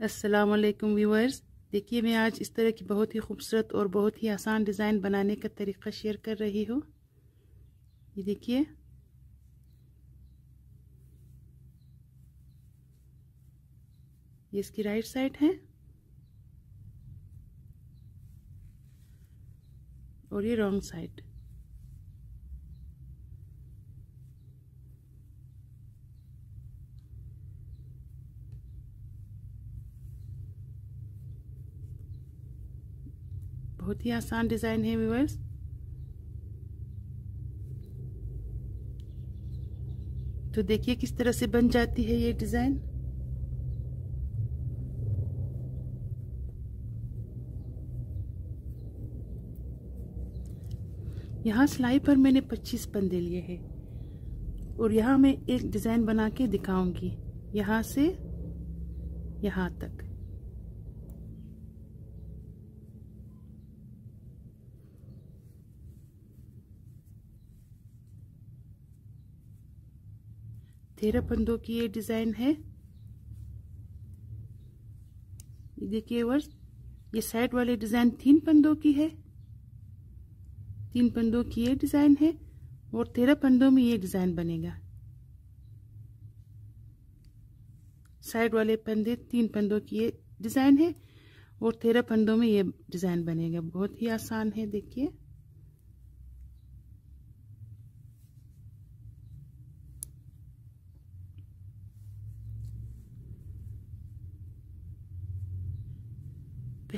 अस्सलाम वालेकुम व्यूअर्स देखिए, मैं आज इस तरह की बहुत ही खूबसूरत और बहुत ही आसान डिज़ाइन बनाने का तरीका शेयर कर रही हूँ। ये देखिए। ये इसकी राइट साइड है। और ये रॉन्ग साइड बहुत ही आसान डिज़ाइन है व्यूवर्स तो देखिए किस तरह से बन जाती है ये डिज़ाइन। यहाँ सिलाई पर मैंने 25 पंदे लिए हैं और यहाँ मैं एक डिज़ाइन बना के दिखाऊँगी। यहाँ से यहाँ तक। तेरह पंदों की ये डिज़ाइन है। देखिए वर्ष, ये साइड वाले डिज़ाइन तीन पंदों की है। तीन पंदों की ये डिज़ाइन है और तेरह पंदों में ये डिज़ाइन बनेगा। साइड वाले पंदे तीन पंदों की ये डिज़ाइन है और तेरह पंदों में ये डिज़ाइन बनेगा। बहुत ही आसान है, देखिए।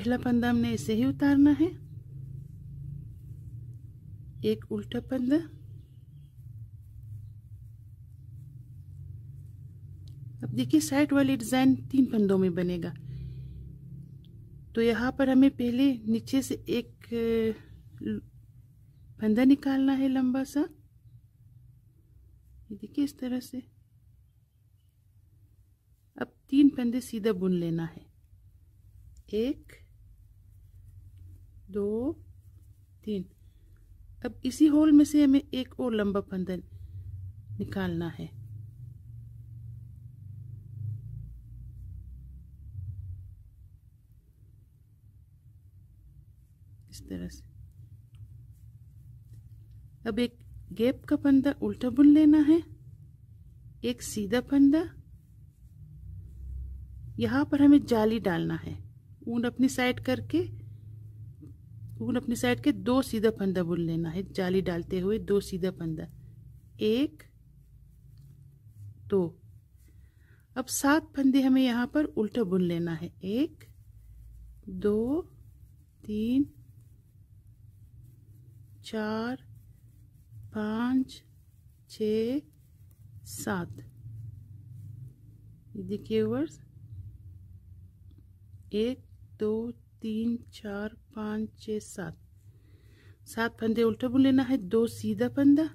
पहला पंदा हमने ऐसे ही उतारना है। एक उल्टा पंदा। अब देखिए साइड वाली डिज़ाइन तीन पंदों में बनेगा। तो यहाँ पर हमें पहले नीचे से एक फंदा निकालना है लंबा सा। ये देखिए, इस तरह से। अब तीन पंदे सीधा बुन लेना है। एक दो, तीन। अब इसी होल में से हमें एक और लंबा फंदा निकालना है। इस तरह से। अब एक गैप का फंदा उल्टा बुन लेना है। एक सीधा फंदा यहाँ पर हमें जाली डालना है। ऊन अपनी साइड करके ऊन अपनी साइड के दो सीधा फंदा बुन लेना है, जाली डालते हुए दो सीधा फंदा। एक, दो। अब सात फंदे हमें यहाँ पर उल्टा बुन लेना है। एक, दो, तीन, चार, पाँच, छ, सात। देखिए वर्ष एक, दो तीन, चार, पाँच, छ, सात। सात फंदे उल्टा बुन लेना है, दो सीधा फंदा,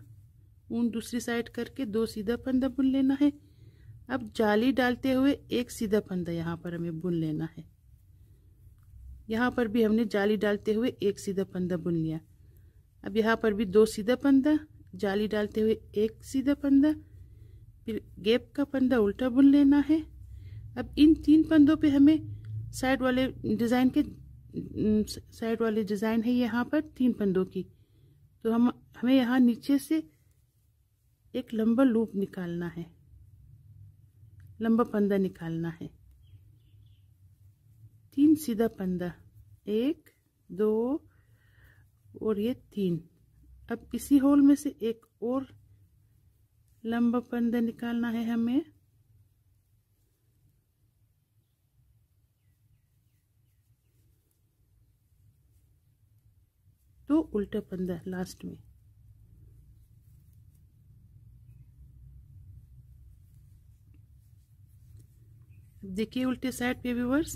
ऊन दूसरी साइड करके दो सीधा फंदा बुन लेना है। अब जाली डालते हुए एक सीधा फंदा यहाँ पर हमें बुन लेना है। यहाँ पर भी हमने जाली डालते हुए एक सीधा फंदा बुन लिया। अब यहाँ पर भी दो सीधा फंदा, जाली डालते हुए एक सीधा फंदा, फिर गेप का फंदा उल्टा बुन लेना है। अब इन तीन फंदों पे हमें साइड वाले डिज़ाइन के साइड वाले डिज़ाइन है यहाँ पर तीन पंदों की। तो हम, हमें यहाँ नीचे से एक लंबा लूप निकालना है। लंबा पंदा निकालना है। तीन सीधा पंदा। एक, दो और ये तीन। अब इसी होल में से एक और लंबा पंदा निकालना है हमें। तो उल्टा पंदा लास्ट में। देखिए उल्टे साइड पे व्यूवर्स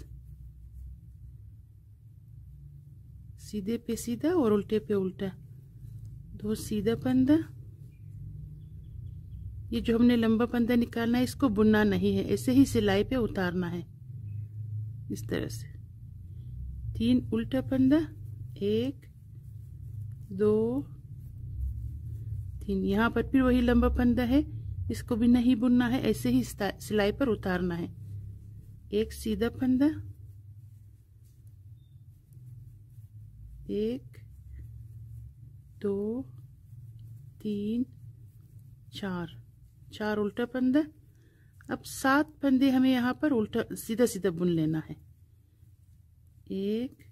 सीधे पे सीधा और उल्टे पे उल्टा। दो सीधा पंदा ये जो हमने लंबा पंदा निकालना है, इसको बुनना नहीं है। ऐसे ही सिलाई पे उतारना है। इस तरह से। तीन, उल्टा पंदा एक दो, तीन। यहाँ पर फिर वही लंबा पंदा है। इसको भी नहीं बुनना है, ऐसे ही सिलाई पर उतारना है। एक सीधा फंदा। एक, दो, तीन, चार। चार उल्टा फंदा। अब सात फंदे हमें यहाँ पर उल्टा सीधा सीधा बुन लेना है। एक,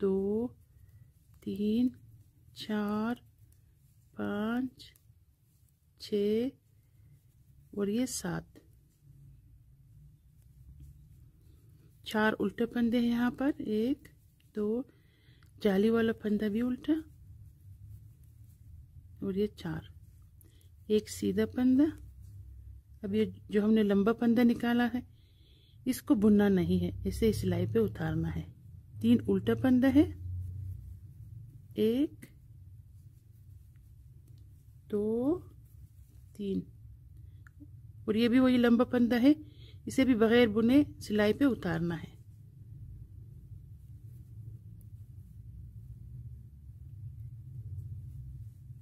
दो, तीन चार, पाँच, छ और ये सात। चार उल्टे फंदे हैं यहाँ पर। एक, दो, जाली वाला फंदा भी उल्टा और ये चार। एक सीधा फंदा। अब ये जो हमने लंबा फंदा निकाला है, इसको बुनना नहीं है, इसे सिलाई पे उतारना है। तीन उल्टा फंदा है। एक दो, तीन। और ये भी वही लंबा पंदा है, इसे भी बगैर बुने सिलाई पे उतारना है।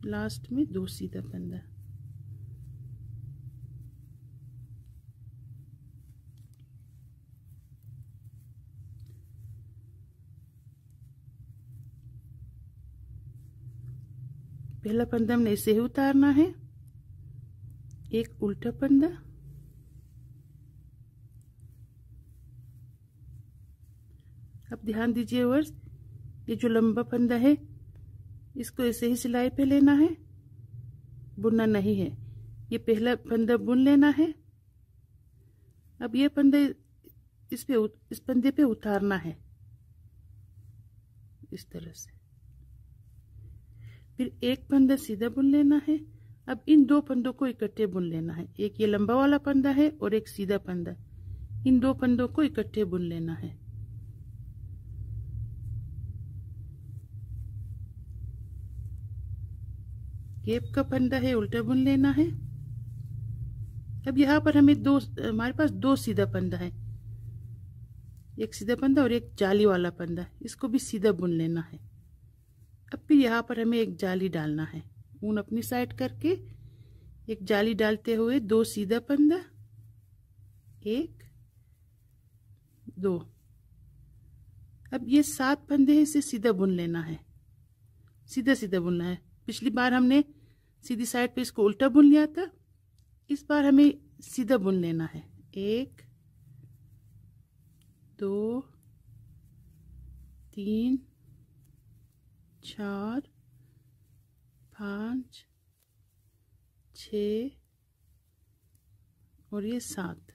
लास्ट में दो सीधा फंदा पहला फंदा हमने ऐसे ही उतारना है। एक उल्टा फंदा अब ध्यान दीजिए वर्ष, ये जो लंबा फंदा है, इसको ऐसे ही सिलाई पे लेना है। बुनना नहीं है। ये पहला फंदा बुन लेना है। अब ये फंदे इस पे इस फंदे पे उतारना है। इस तरह से। फिर एक फंदा सीधा बुन लेना है। अब इन दो फंदों को इकट्ठे बुन लेना है। एक ये लंबा वाला फंदा है और एक सीधा फंदा। इन दो फंदों को इकट्ठे बुन लेना है। केप का फंदा है, उल्टा बुन लेना है। अब यहाँ पर हमें दो, हमारे पास दो सीधा फंदा है। एक सीधा फंदा और एक जाली वाला फंदा। इसको भी सीधा बुन लेना है। अब फिर यहाँ पर हमें एक जाली डालना है। ऊन अपनी साइड करके एक जाली डालते हुए दो सीधा फंदा एक, दो। अब ये सात फंदे हैं, इसे सीधा बुन लेना है। सीधा सीधा बुनना है। पिछली बार हमने सीधी साइड पे इसको उल्टा बुन लिया था। इस बार हमें सीधा बुन लेना है। एक, दो, तीन चार, पाँच, छ और ये सात।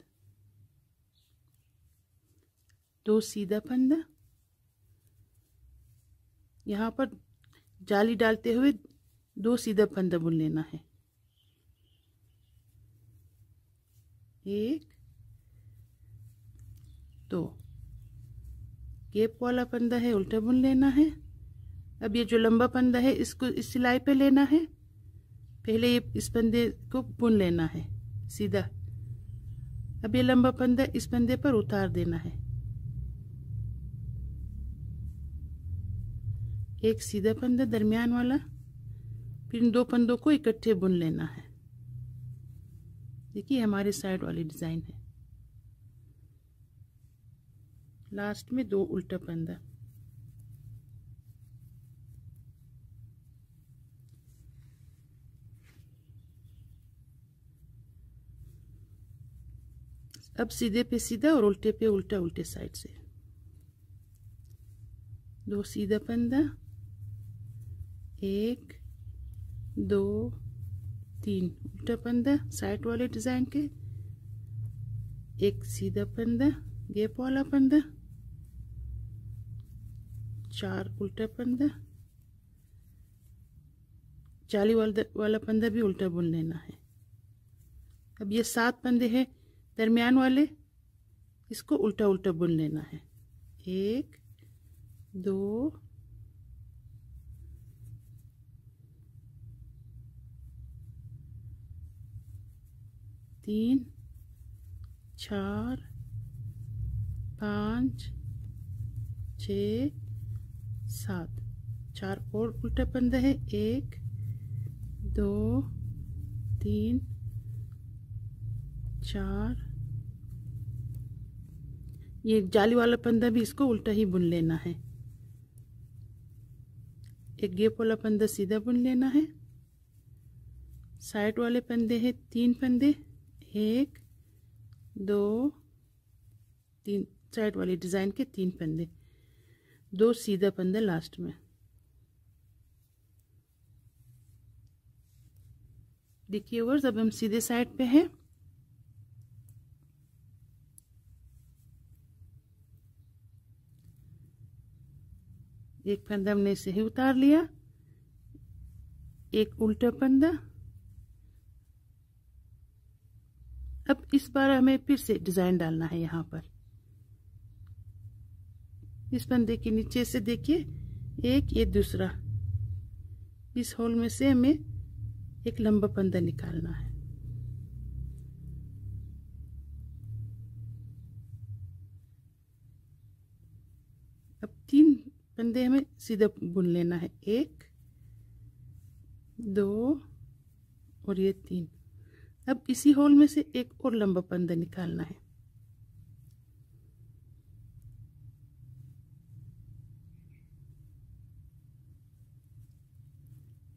दो सीधा फंदा। यहाँ पर जाली डालते हुए दो सीधा फंदा बुन लेना है। एक, दो। गेप वाला फंदा है, उल्टा बुन लेना है। अब ये जो लंबा फंदा है, इसको इस सिलाई पे लेना है। पहले ये इस फंदे को बुन लेना है, सीधा। अब ये लंबा फंदा इस फंदे पर उतार देना है। एक सीधा फंदा दरमियान वाला, फिर दो फंदों को इकट्ठे बुन लेना है। देखिए, हमारे साइड वाली डिज़ाइन है। लास्ट में दो उल्टा फंदा अब सीधे पे सीधा और उल्टे पे उल्टा, उल्टे साइड से। दो सीधा पंदा एक, दो, तीन। उल्टा पंदा साइड वाले डिज़ाइन के। एक सीधा पंदा गेप वाला पंदा चार उल्टा पंदा चाली वाला वाला फंदा भी उल्टा बुन लेना है। अब ये सात फंदे हैं। दरमियान वाले, इसको उल्टा उल्टा बुन लेना है। एक, दो, तीन, चार, पाँच, छ, सात। चार और उल्टा पंदा है। एक, दो, तीन चार। ये जाली वाला पंदा भी इसको उल्टा ही बुन लेना है। एक गेप वाला पंदा सीधा बुन लेना है। साइड वाले पंदे हैं तीन पंदे एक, दो, तीन, साइड वाली डिज़ाइन के तीन पंदे दो सीधा पंदा लास्ट में। देखिए वर्स अब हम सीधे साइड पे हैं। एक फंदा हमने से ही उतार लिया। एक उल्टा फंदा। अब इस बार हमें फिर से डिज़ाइन डालना है यहाँ पर। इस फंदे के नीचे से देखिए, एक ये दूसरा। इस होल में से हमें एक लंबा पंदा निकालना है। अब तीन फंदे हमें सीधा बुन लेना है। एक, दो और ये तीन। अब इसी होल में से एक और लंबा पंदा निकालना है।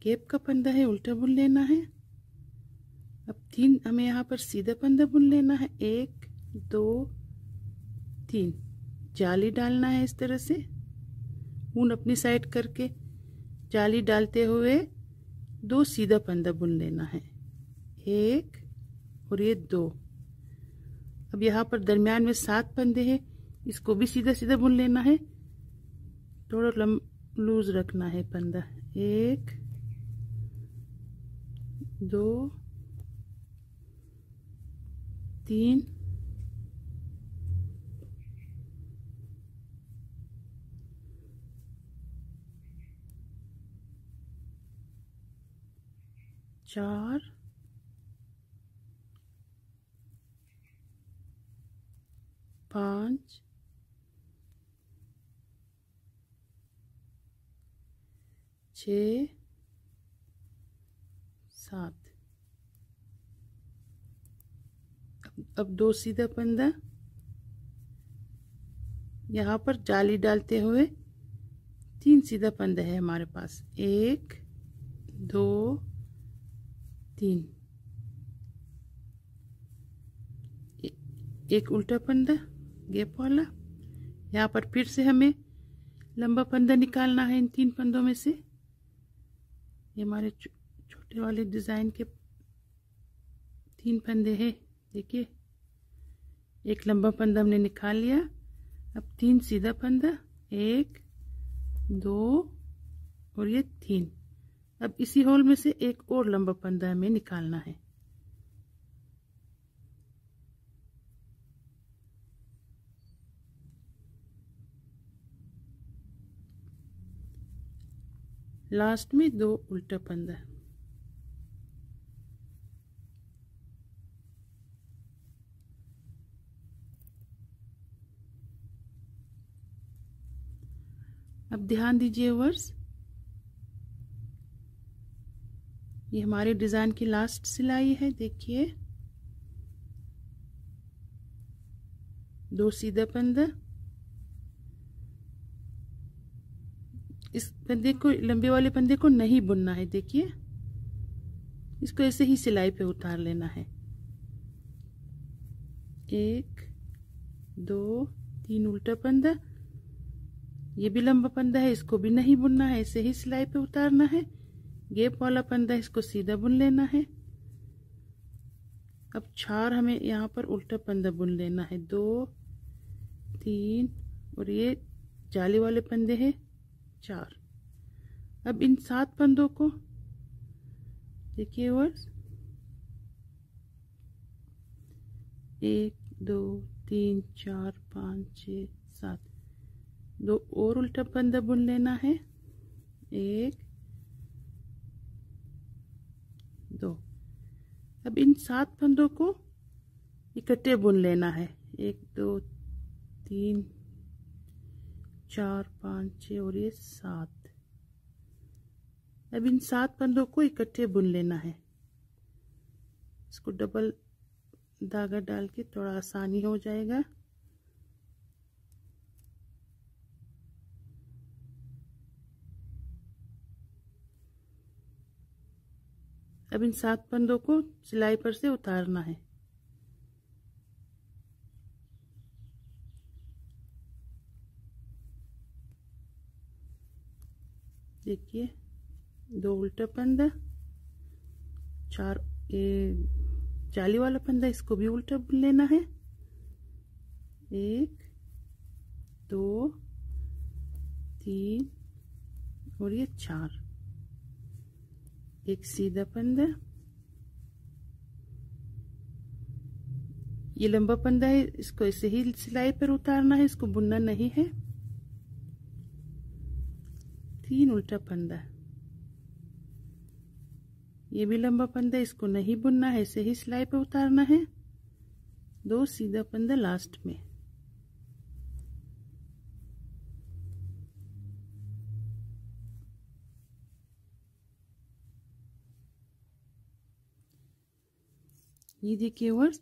केप का पंदा है, उल्टा बुन लेना है। अब तीन, हमें यहाँ पर सीधा पंदा बुन लेना है। एक, दो, तीन। जाली डालना है इस तरह से। ऊन अपनी साइड करके जाली डालते हुए दो सीधा पंदा बुन लेना है। एक और ये दो। अब यहाँ पर दरमियान में सात पंदे हैं, इसको भी सीधा सीधा बुन लेना है। थोड़ा लम, लूज रखना है पंदा। एक, दो, तीन चार, पाँच, छ, सात। अब दो सीधा पंदा यहाँ पर जाली डालते हुए तीन सीधा पंदा है हमारे पास। एक, दो तीन। एक उल्टा पंदा गैप वाला। यहाँ पर फिर से हमें लंबा पंदा निकालना है इन तीन पंदों में से। ये हमारे छोटे वाले डिज़ाइन के तीन पंदे हैं, देखिए। एक लंबा पंदा हमने निकाल लिया। अब तीन सीधा पंदा एक, दो और ये तीन। अब इसी होल में से एक और लंबा पंदा हमें निकालना है। लास्ट में दो उल्टा पंदा। अब ध्यान दीजिए वर्स ये हमारे डिज़ाइन की लास्ट सिलाई है, देखिए। दो सीधा पंदा इस पंदे को, लंबे वाले पंदे को नहीं बुनना है, देखिए। इसको ऐसे ही सिलाई पे उतार लेना है। एक, दो, तीन उल्टा पंदा ये भी लंबा पंदा है, इसको भी नहीं बुनना है, ऐसे ही सिलाई पे उतारना है। गेप वाला पंदा इसको सीधा बुन लेना है। अब चार हमें यहाँ पर उल्टा पंदा बुन लेना है। दो, तीन, और ये जाली वाले पंदे हैं, चार। अब इन सात पंदों को देखिए वर्स एक, दो, तीन, चार, पाँच छ सात। दो और उल्टा पंदा बुन लेना है। एक दो। अब इन सात फंदों को इकट्ठे बुन लेना है। एक, दो, तीन, चार, पाँच छ और ये सात। अब इन सात फंदों को इकट्ठे बुन लेना है। इसको डबल धागा डाल के थोड़ा आसानी हो जाएगा। अब इन सात पंदों को सिलाई पर से उतारना है। देखिए दो उल्टा पंदा चार ए, जाली वाला पंदा इसको भी उल्टा लेना है। एक दो तीन और ये चार। एक सीधा पंदा ये लंबा पंदा है, इसको ऐसे ही सिलाई पर उतारना है, इसको बुनना नहीं है। तीन उल्टा पंदा ये भी लंबा पंदा इसको नहीं बुनना है, ऐसे ही सिलाई पर उतारना है। दो सीधा पंदा लास्ट में। ये देखिए वर्स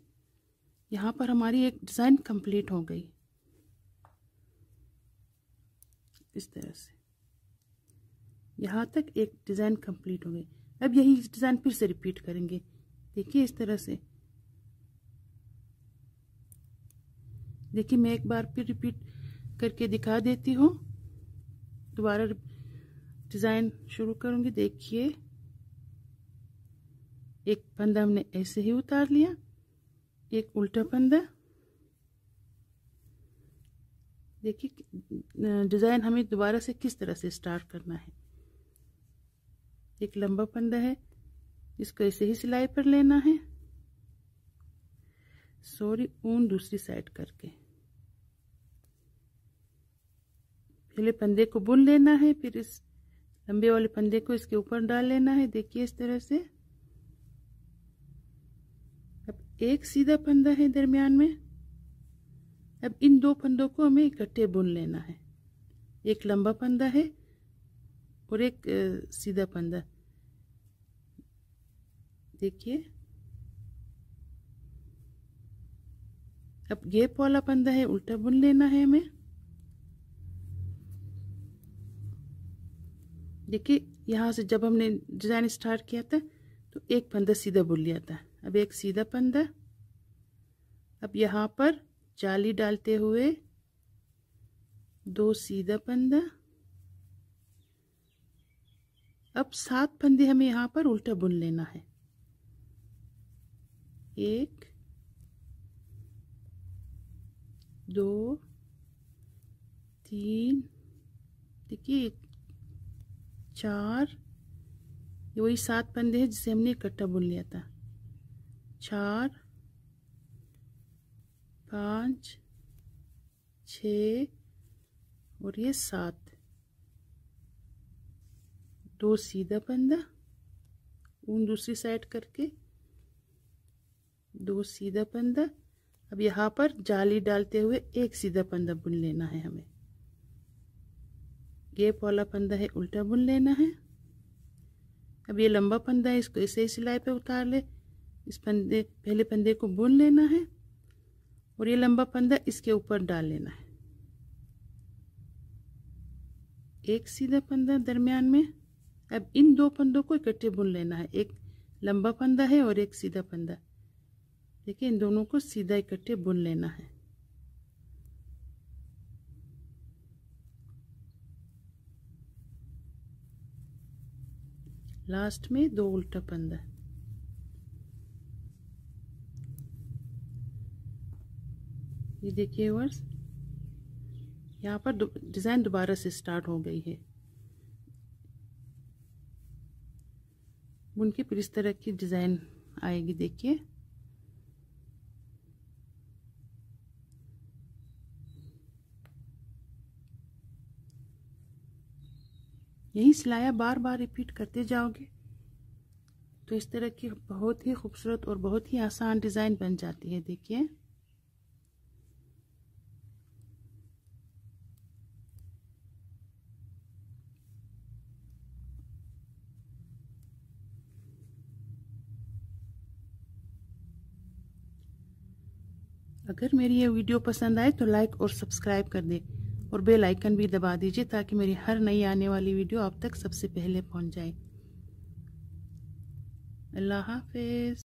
यहाँ पर हमारी एक डिज़ाइन कंप्लीट हो गई। इस तरह से। यहाँ तक एक डिज़ाइन कंप्लीट हो गई। अब यही डिज़ाइन फिर से रिपीट करेंगे। देखिए इस तरह से। देखिए मैं एक बार फिर रिपीट करके दिखा देती हूँ। दोबारा डिज़ाइन शुरू करूँगी। देखिए। एक पंदा हमने ऐसे ही उतार लिया, एक उल्टा पंदा देखिए डिज़ाइन हमें दोबारा से किस तरह से स्टार्ट करना है। एक लंबा पंदा है, इसको ऐसे ही सिलाई पर लेना है। सॉरी, ऊन दूसरी साइड करके। पहले पंदे को बुन लेना है, फिर इस लंबे वाले पंदे को इसके ऊपर डाल लेना है। देखिए इस तरह से। एक सीधा पंदा है दरमियान में। अब इन दो पंदों को हमें इकट्ठे बुन लेना है। एक लंबा पंदा है और एक सीधा पंदा देखिए। अब गेप वाला पंदा है, उल्टा बुन लेना है हमें। देखिए, यहाँ से जब हमने डिज़ाइन स्टार्ट किया था तो एक पंदा सीधा बुन लिया था। अब एक सीधा पंदा अब यहाँ पर जाली डालते हुए दो सीधा पंदा अब सात फंदे हमें यहाँ पर उल्टा बुन लेना है। एक, दो, तीन, देखिए, चार ये वही सात पंदे हैं जिसे हमने इकट्ठा बुन लिया था। चार, पाँच छ और ये सात। दो सीधा पंदा, ऊन दूसरी साइड करके। दो सीधा पंदा। अब यहाँ पर जाली डालते हुए एक सीधा पंदा बुन लेना है हमें। गेप वाला पंदा है, उल्टा बुन लेना है। अब ये लंबा पंदा है, इसको इसे सिलाई पे उतार ले। इस पंदे, पहले पंदे को बुन लेना है और ये लंबा पंदा इसके ऊपर डाल लेना है। एक सीधा पंदा दरमियान में। अब इन दो पंदों को इकट्ठे बुन लेना है। एक लंबा पंदा है और एक सीधा पंदा। देखिए, इन दोनों को सीधा इकट्ठे बुन लेना है। लास्ट में दो उल्टा पंदा ये देखिए वर्स यहाँ पर डिज़ाइन दोबारा से स्टार्ट हो गई है। उनकी फिर इस तरह की डिज़ाइन आएगी, देखिए। यही सिलाया बार बार रिपीट करते जाओगे। तो इस तरह की बहुत ही खूबसूरत और बहुत ही आसान डिज़ाइन बन जाती है, देखिए। अगर मेरी ये वीडियो पसंद आए तो लाइक और सब्सक्राइब कर दे। और बेल आइकन भी दबा दीजिए ताकि मेरी हर नई आने वाली वीडियो आप तक सबसे पहले पहुँच जाए। अल्लाह हाफिज़।